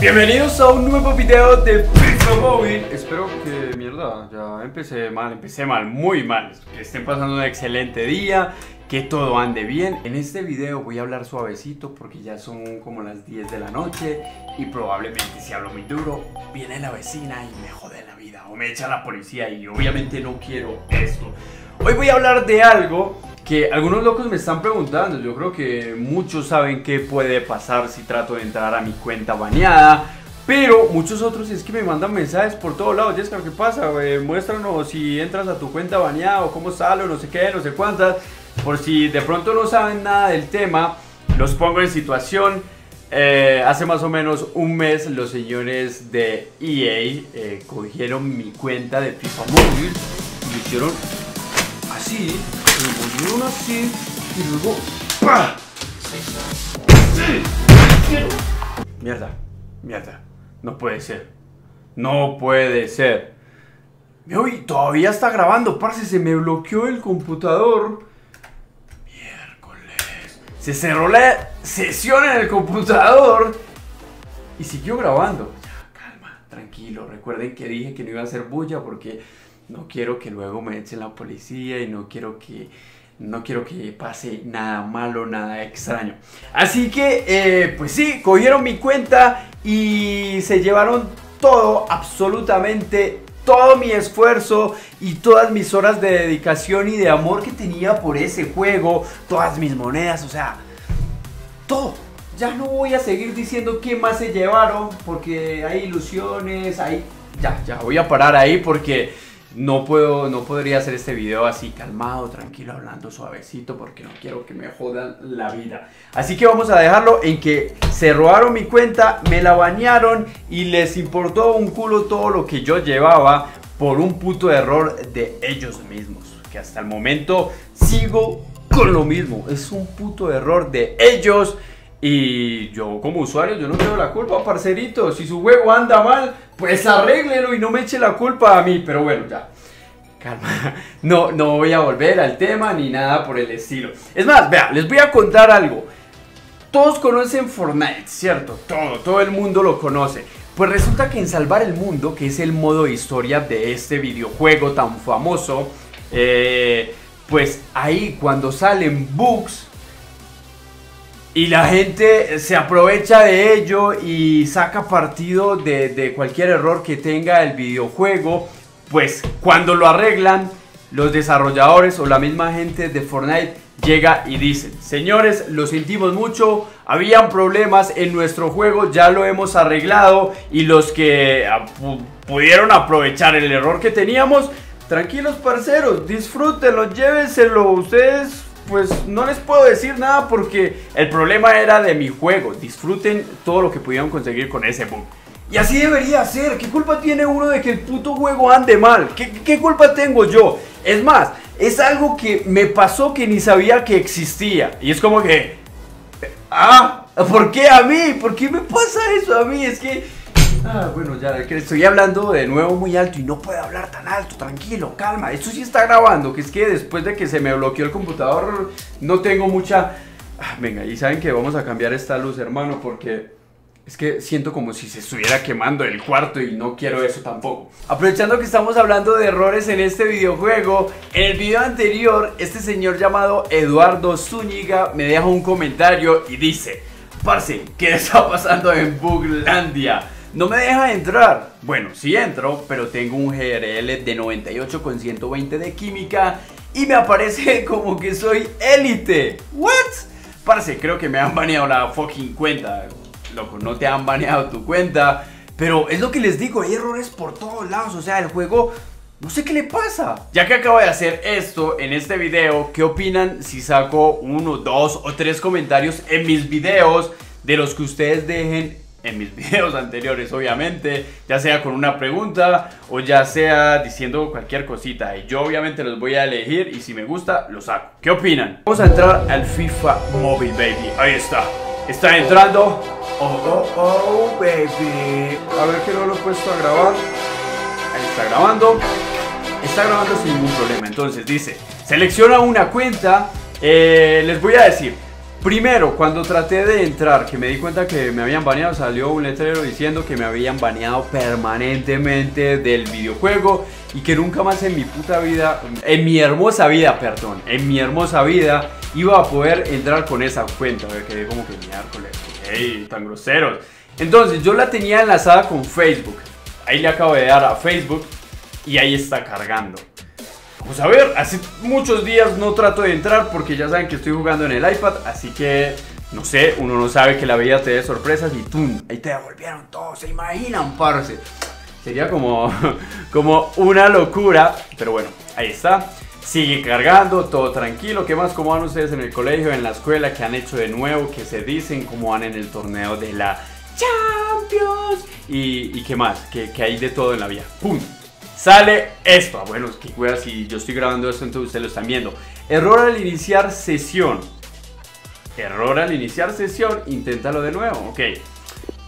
Bienvenidos a un nuevo video de FIFA Móvil Espero que, mierda, ya empecé mal, empecé mal, muy mal. Que estén pasando un excelente día, que todo ande bien. En este video voy a hablar suavecito porque ya son como las 10 de la noche Y probablemente si hablo muy duro, viene la vecina y me jode la vida O me echa la policía y obviamente no quiero esto. Hoy voy a hablar de algo que algunos locos me están preguntando. Yo creo que muchos saben qué puede pasar si trato de entrar a mi cuenta baneada. Pero muchos otros es que me mandan mensajes por todos lados. Jessica, ¿qué pasa? muéstranos si entras a tu cuenta baneada o cómo sale no sé qué, no sé cuántas. Por si de pronto no saben nada del tema, los pongo en situación. Eh, hace más o menos un mes los señores de EA eh, cogieron mi cuenta de FIFA Móvil y lo hicieron así uno así y luego ¡pah! Mierda, mierda, no puede ser, no puede ser. Uy, todavía está grabando, parce, se me bloqueó el computador. Miércoles. Se cerró la sesión en el computador y siguió grabando. Ya, calma, tranquilo. Recuerden que dije que no iba a hacer bulla porque no quiero que luego me echen la policía y no quiero que no quiero que pase nada malo, nada extraño. Así que, eh, pues sí, cogieron mi cuenta y se llevaron todo, absolutamente todo mi esfuerzo y todas mis horas de dedicación y de amor que tenía por ese juego, todas mis monedas, o sea, todo. Ya no voy a seguir diciendo qué más se llevaron porque hay ilusiones, hay... Ya, ya, voy a parar ahí porque no puedo, no podría hacer este video así calmado, tranquilo, hablando suavecito porque no quiero que me jodan la vida. Así que vamos a dejarlo en que se robaron mi cuenta, me la bañaron y les importó un culo todo lo que yo llevaba por un puto error de ellos mismos. Que hasta el momento sigo con lo mismo. Es un puto error de ellos. Y yo como usuario, yo no tengo la culpa, parcerito. Si su juego anda mal, pues arréglelo y no me eche la culpa a mí. Pero bueno, ya. Calma. No, no voy a volver al tema ni nada por el estilo. Es más, vea, les voy a contar algo. Todos conocen Fortnite, ¿cierto? Todo, todo el mundo lo conoce. Pues resulta que en Salvar el Mundo, que es el modo historia de este videojuego tan famoso, eh, pues ahí cuando salen bugs y la gente se aprovecha de ello y saca partido de, cualquier error que tenga el videojuego. Pues cuando lo arreglan, los desarrolladores o la misma gente de Fortnite llega y dicen, señores, lo sentimos mucho, habían problemas en nuestro juego, ya lo hemos arreglado y los que ah, pudieron aprovechar el error que teníamos, tranquilos parceros, disfrútenlo, llévenselo, ustedes pues no les puedo decir nada porque el problema era de mi juego. Disfruten todo lo que pudieron conseguir con ese bug. Y así debería ser. ¿Qué culpa tiene uno de que el puto juego ande mal? ¿Qué, culpa tengo yo? Es más, es algo que me pasó que ni sabía que existía. Y es como que... Ah, ¿por qué a mí? ¿Por qué me pasa eso a mí? Es que Ah, bueno, ya que estoy hablando de nuevo muy alto y no puedo hablar tan alto, tranquilo, calma. Esto sí está grabando, que es que después de que se me bloqueó el computador no tengo mucha... Ah, venga, y saben que vamos a cambiar esta luz, hermano, porque es que siento como si se estuviera quemando el cuarto y no quiero eso tampoco. Aprovechando que estamos hablando de errores en este videojuego, en el video anterior, este señor llamado Eduardo Zúñiga me deja un comentario y dice, Parce, ¿qué está pasando en Buglandia? No me deja entrar. Bueno, sí entro, pero tengo un GRL de 98 con 120 de química y me aparece como que soy élite. ¿What? Parce, creo que me han baneado la fucking cuenta. Loco, no te han baneado tu cuenta. Pero es lo que les digo, hay errores por todos lados. O sea, el juego no sé qué le pasa. Ya que acabo de hacer esto en este video, ¿qué opinan si saco uno, dos o tres comentarios en mis videos de los que ustedes dejen en mis videos anteriores, obviamente, ya sea con una pregunta o ya sea diciendo cualquier cosita. Y yo obviamente los voy a elegir y si me gusta, lo saco. ¿Qué opinan? Vamos a entrar al FIFA Mobile, baby. Ahí está. Está entrando. Oh, oh, oh, baby. A ver que no lo he puesto a grabar. Ahí está grabando. Está grabando sin ningún problema. Entonces dice, selecciona una cuenta. Eh, les voy a decir, Primero, cuando traté de entrar, que me di cuenta que me habían baneado, salió un letrero diciendo que me habían baneado permanentemente del videojuego y que nunca más en mi puta vida, en mi hermosa vida, perdón, en mi hermosa vida iba a poder entrar con esa cuenta. Me quedé como que miércoles, hey, tan groseros. Entonces, yo la tenía enlazada con Facebook. Ahí le acabo de dar a Facebook y ahí está cargando. Pues a ver, hace muchos días no trato de entrar porque ya saben que estoy jugando en el iPad, así que no sé, uno no sabe que la vida te dé sorpresas y ¡tum! Ahí te devolvieron todo, se imaginan, parce. Sería como, como una locura, pero bueno, ahí está. Sigue cargando, todo tranquilo. ¿Qué más? ¿Cómo van ustedes en el colegio, en la escuela? ¿Qué han hecho de nuevo? ¿Qué se dicen? ¿Cómo van en el torneo de la Champions? ¿Y, qué más? ¿Qué, ¿Qué, hay de todo en la vida? ¡Pum! Sale esto. Ah, bueno, que wea, si yo estoy grabando esto, entonces ustedes lo están viendo. Error al iniciar sesión. Error al iniciar sesión, inténtalo de nuevo, ok.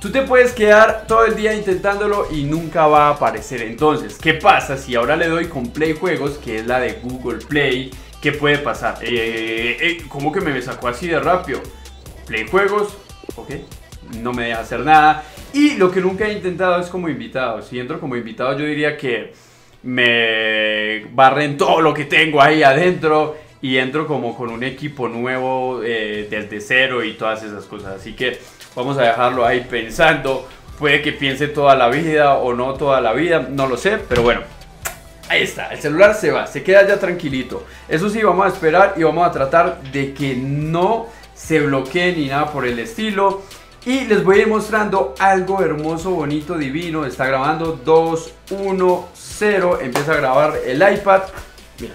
Tú te puedes quedar todo el día intentándolo y nunca va a aparecer. Entonces, ¿qué pasa si ahora le doy con Play Juegos, que es la de Google Play? ¿Qué puede pasar? Eh, eh, ¿Cómo que me sacó así de rápido? Play Juegos, ok, no me deja hacer nada. Y lo que nunca he intentado es como invitado. Si entro como invitado, yo diría que me barren todo lo que tengo ahí adentro y entro como con un equipo nuevo eh, desde cero y todas esas cosas. Así que vamos a dejarlo ahí pensando. Puede que piense toda la vida o no toda la vida, no lo sé, pero bueno. Ahí está, el celular se va, se queda ya tranquilito. Eso sí, vamos a esperar y vamos a tratar de que no se bloquee ni nada por el estilo. Y les voy a ir mostrando algo hermoso, bonito, divino. Está grabando 2, 1, 0. Empieza a grabar el iPad. Mira,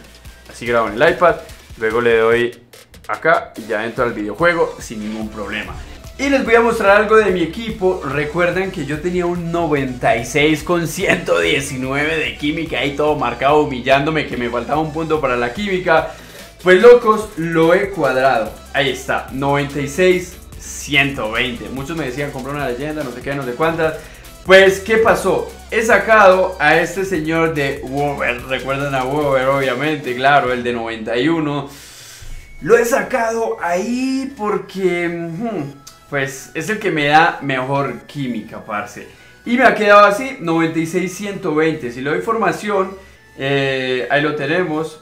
así grabo en el iPad. Luego le doy acá y ya entro al videojuego sin ningún problema. Y les voy a mostrar algo de mi equipo. Recuerden que yo tenía un 96 con 119 de química y todo marcado humillándome que me faltaba un punto para la química. Pues locos, lo he cuadrado. Ahí está, 96 120. Muchos me decían, comprar una leyenda, no sé qué, no sé cuántas. Pues, ¿qué pasó? He sacado a este señor de Wover. Recuerdan a Wover, obviamente, claro, el de 91. Lo he sacado ahí porque, hmm, pues, es el que me da mejor química, parce. Y me ha quedado así, 96-120. Si le doy formación, eh, ahí lo tenemos.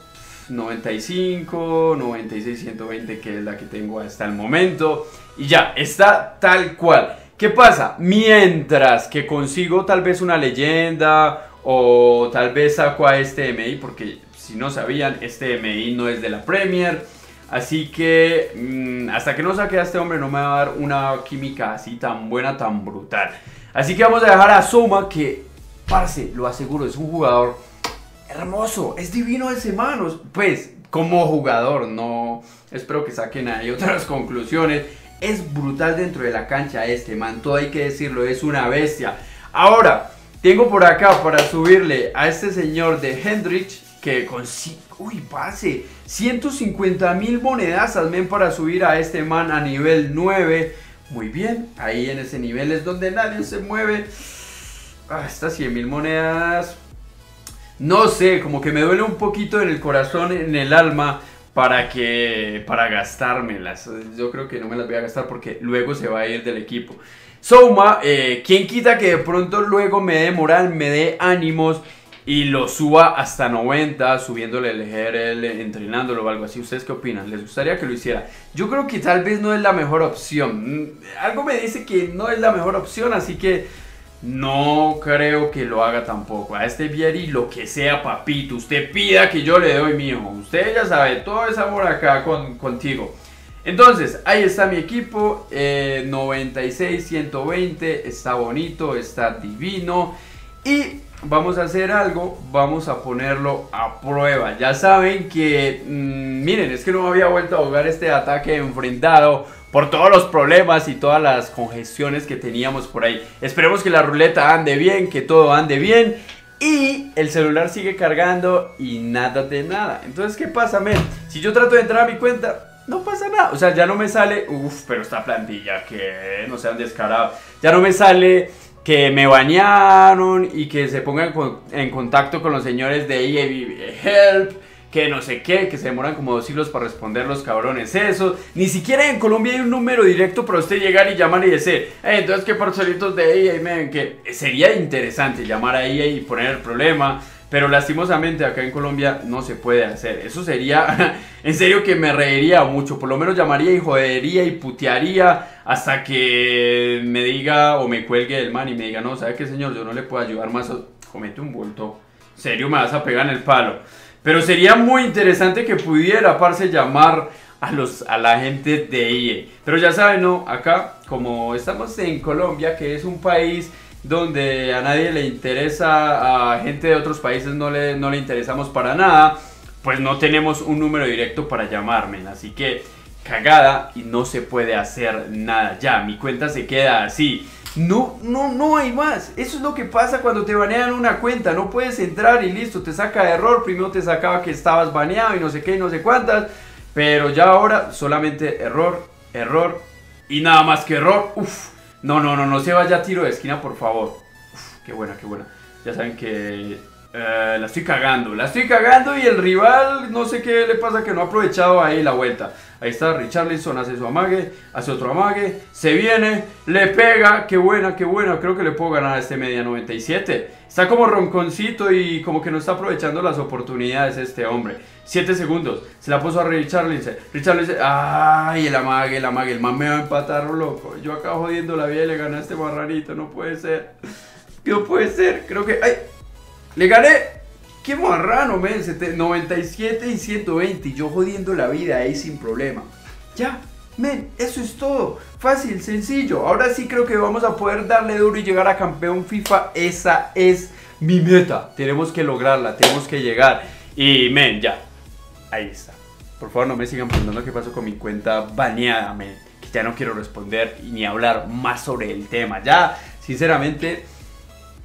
95, 96, 120, que es la que tengo hasta el momento. Y ya, está tal cual. ¿Qué pasa? Mientras que consigo tal vez una leyenda o tal vez saco a este MI, porque si no sabían, este MI no es de la Premier. Así que mm, hasta que no saque a este hombre no me va a dar una química así tan buena, tan brutal. Así que vamos a dejar a Soma que, parce, lo aseguro, es un jugador hermoso, es divino ese manos. Pues, como jugador, no espero que saquen ahí otras conclusiones. Es brutal dentro de la cancha este man, todo hay que decirlo, es una bestia. Ahora, tengo por acá para subirle a este señor de Hendrix que con... Uy, pase. 150 mil monedas men para subir a este man a nivel 9. Muy bien, ahí en ese nivel es donde nadie se mueve. Ah, estas 100 mil monedas no sé, como que me duele un poquito en el corazón, en el alma, para que, para gastármelas. Yo creo que no me las voy a gastar porque luego se va a ir del equipo. Souma, eh, ¿quién quita que de pronto luego me dé moral, me dé ánimos y lo suba hasta 90, subiéndole el GRL, entrenándolo o algo así? ¿Ustedes qué opinan? ¿Les gustaría que lo hiciera? Yo creo que tal vez no es la mejor opción. Mm, algo me dice que no es la mejor opción, así que no creo que lo haga tampoco. A este Vieri, lo que sea, papito. Usted pida que yo le doy mío. Usted ya sabe, todo es amor acá con, contigo. Entonces, ahí está mi equipo. 96, 120. Está bonito, está divino. Y vamos a hacer algo. Vamos a ponerlo a prueba. Ya saben que, mm, miren, es que no había vuelto a jugar este ataque enfrentado por todos los problemas y todas las congestiones que teníamos por ahí. Esperemos que la ruleta ande bien, que todo ande bien. Y el celular sigue cargando y nada de nada. Entonces, ¿qué pasa, men? Si yo trato de entrar a mi cuenta, no pasa nada. O sea, ya no me sale, uff, pero esta plantilla que no sean descarados. Ya no me sale que me bañaron y que se pongan en contacto con los señores de EA Help que no sé qué, que se demoran como dos siglos para responder los cabrones esos. Ni siquiera en Colombia hay un número directo para usted llegar y llamar y decir, eh, entonces qué parcelitos de EA, que sería interesante llamar a EA y poner el problema. Pero lastimosamente acá en Colombia no se puede hacer. Eso sería, en serio que me reiría mucho. Por lo menos llamaría y jodería y putearía hasta que me diga o me cuelgue el man y me diga, no, ¿sabe qué señor? Yo no le puedo ayudar más. Comete un bulto. En serio, me vas a pegar en el palo. Pero sería muy interesante que pudiera, parce, llamar a, los, a la gente de IE. Pero ya saben, ¿no? Acá, como estamos en Colombia, que es un país donde a nadie le interesa, a gente de otros países no le, no le interesamos para nada, pues no tenemos un número directo para llamarme. Así que cagada y no se puede hacer nada. Ya, mi cuenta se queda así. No, no, no hay más. Eso es lo que pasa cuando te banean una cuenta. No puedes entrar y listo, te saca error. Primero te sacaba que estabas baneado y no sé qué y no sé cuántas. Pero ya ahora solamente error, error y nada más que error. Uf, no, no, no, no se vaya a tiro de esquina, por favor. Uf, qué buena, qué buena. Ya saben que eh, la estoy cagando. La estoy cagando y el rival, no sé qué le pasa que no ha aprovechado ahí la vuelta. Ahí está Richarlison, hace su amague, hace otro amague, se viene, le pega, qué buena, qué buena, creo que le puedo ganar a este media 97. Está como ronconcito y como que no está aprovechando las oportunidades este hombre. 7 segundos, se la puso a Richarlison, Richarlison, ay, el amague, el amague, el man me va a empatar, loco. Yo acá jodiendo la vida y le gané a este marranito, no puede ser. No puede ser, creo que, ay, le gané. Qué marrano, men. 97 y 120. yo jodiendo la vida ahí sin problema. Ya, men, eso es todo. Fácil, sencillo. Ahora sí creo que vamos a poder darle duro y llegar a campeón FIFA. Esa es mi meta. Tenemos que lograrla, tenemos que llegar. Y, men, ya. Ahí está. Por favor, no me sigan preguntando qué pasó con mi cuenta baneada, men. Que ya no quiero responder ni hablar más sobre el tema. Ya, sinceramente,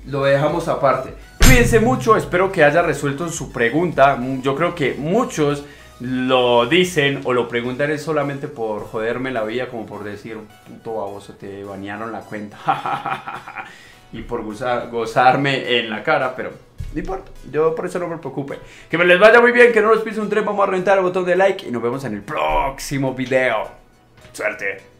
lo dejamos aparte. Cuídense mucho, espero que haya resuelto su pregunta. Yo creo que muchos lo dicen o lo preguntan es solamente por joderme la vida, como por decir, puto baboso, te banearon la cuenta. y por gozarme en la cara, pero no importa, yo por eso no me preocupe. Que me les vaya muy bien, que no les pise un tren, vamos a rentar el botón de like y nos vemos en el próximo video. Suerte.